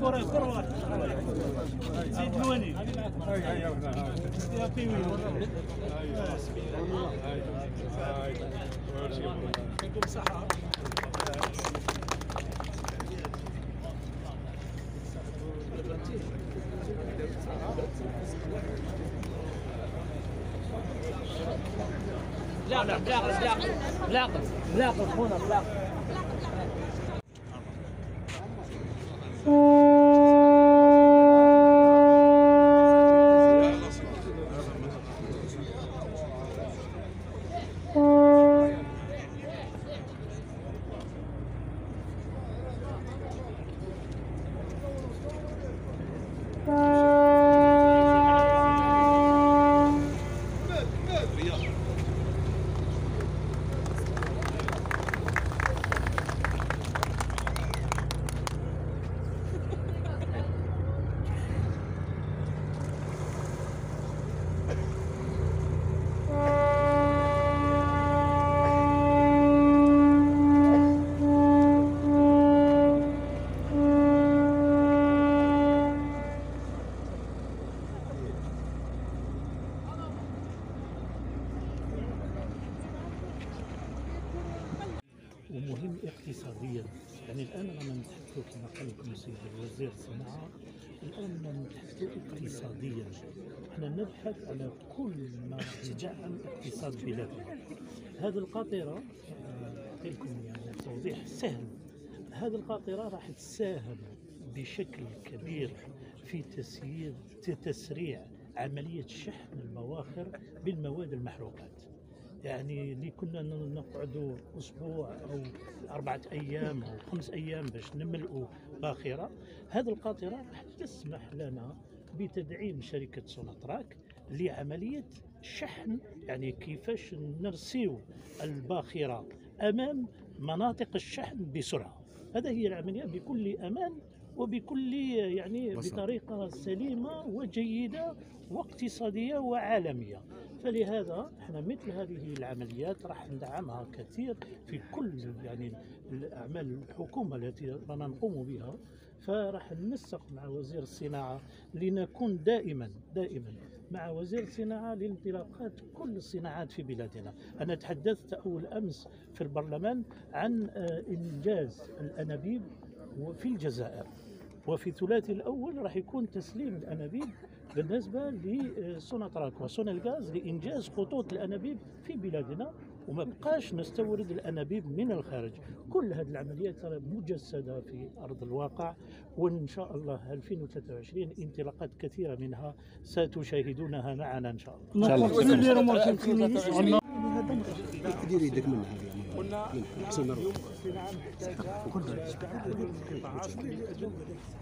كرة كرة زيد الواني يا بيوي يعطيكم الصحة بلاقل بلاقل بلاقل بلاقل بلاقل خونا بلاقل ومهم اقتصاديا. يعني الآن رانا نتحدثوا كما قال لكم السيد وزير الصناعه الآن نتحدثوا اقتصاديا. إحنا نبحث على كل ما يدعم اقتصاد بلادنا. هذه القاطرة آه، أعطي لكم يعني توضيح سهل. هذه القاطرة راح تساهم بشكل كبير في تسيير تسريع عملية شحن البواخر بالمواد المحروقات. يعني اللي كنا نقعدوا أسبوع أو أربعة أيام أو خمس أيام باش نملؤوا باخرة هذه القاطرة راح تسمح لنا بتدعيم شركة سوناتراك لعملية شحن يعني كيفاش نرسيو الباخرة أمام مناطق الشحن بسرعة. هذا هي العملية بكل أمان. وبكل يعني بطريقة سليمة وجيدة واقتصادية وعالمية. فلهذا إحنا مثل هذه العمليات راح ندعمها كثير في كل يعني الأعمال الحكومة التي رانا نقوم بها. فراح ننسق مع وزير الصناعة لنكون دائما دائما مع وزير الصناعة لانطلاقات كل الصناعات في بلادنا. أنا تحدثت أول أمس في البرلمان عن آه، إنجاز الأنابيب في الجزائر. وفي الثلاثي الأول راح يكون تسليم الأنابيب بالنسبة لسوناتراك وسونالغاز لإنجاز خطوط الأنابيب في بلادنا وما بقاش نستورد الأنابيب من الخارج. كل هذه العمليات ترى مجسدة في أرض الواقع وإن شاء الله 2023 انطلاقات كثيرة منها ستشاهدونها معنا إن شاء الله. دير يدك منها قلنا حسن اليوم الصناعه محتاجه قطاعات لاجل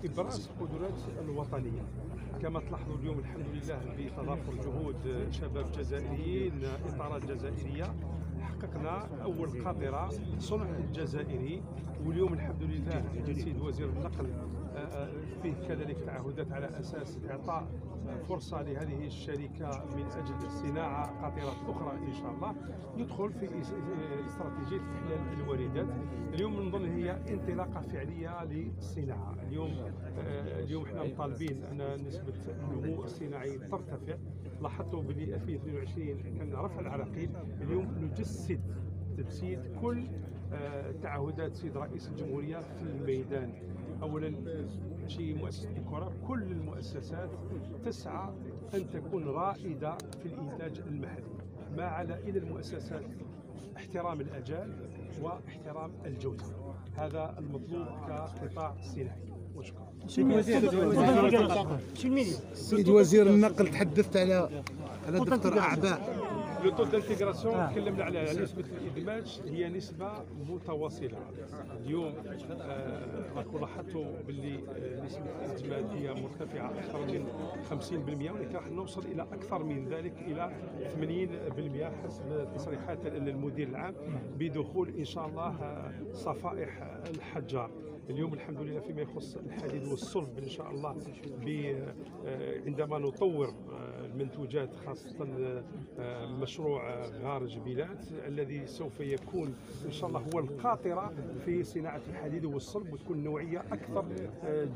إبراز القدرات الوطنية. كما تلاحظوا اليوم الحمد لله بتضافر جهود شباب جزائريين إطارات جزائرية. حققنا أول قاطرة صنع جزائري واليوم الحمد لله السيد وزير النقل آه، آه، فيه كذلك تعهدات على أساس إعطاء فرصة لهذه الشركة من أجل صناعة قاطرات أخرى إن شاء الله. يدخل في استراتيجية استحلال الواردات. اليوم نظن هي انطلاقة فعلية للصناعة. اليوم آه، اليوم إحنا مطالبين أن نسبة النمو الصناعي ترتفع. لاحظتوا بلي 2022 كان رفع العراقيل. اليوم نجسد تجسيد كل آه، تعهدات سيد رئيس الجمهورية في الميدان. اولا شيء مؤسسة الكرة كل المؤسسات تسعى أن تكون رائدة في الإنتاج المحلي ما على إلى المؤسسات احترام الاجال واحترام الجودة. هذا المطلوب كقطاع صناعي. وشكرا. سيد وزير النقل تحدثت على على دفتر أعباء. le taux d'intégration تكلمنا عليها نسبة الإدماج هي نسبة متواصلة. اليوم آه، راكم لاحظتوا باللي آه، نسبة الإدماج هي مرتفعة أكثر من 50% ولكن راح نوصل إلى أكثر من ذلك إلى 80% حسب تصريحات المدير العام بدخول إن شاء الله آه، صفائح الحجار. اليوم الحمد لله فيما يخص الحديد والصلب إن شاء الله آه، عندما نطور آه، المنتوجات خاصة آه، مشروع غار جبيلات الذي سوف يكون إن شاء الله هو القاطرة في صناعة الحديد والصلب وتكون نوعية أكثر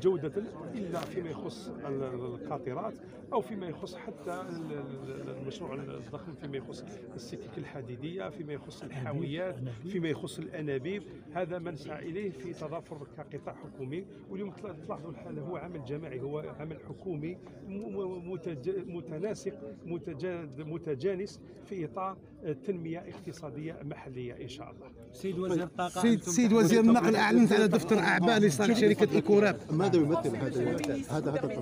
جودة إلا فيما يخص ال- القاطرات أو فيما يخص حتى ال- ال- المشروع الضخم فيما يخص السكك الحديدية فيما يخص الحاويات فيما يخص الأنابيب. هذا ما نسعى إليه في تضافر كقطاع حكومي واليوم تلا- تلاحظوا الحال هو عمل جماعي هو عمل حكومي متناسق متجانس في إطار تنمية اقتصادية محلية إن شاء الله. سيد وزير الطاقه سيد سيد وزير النقل أعلنت على دفتر أعباء لصالح شركة ايكوراب ماذا يمثل هذا هذا هذا؟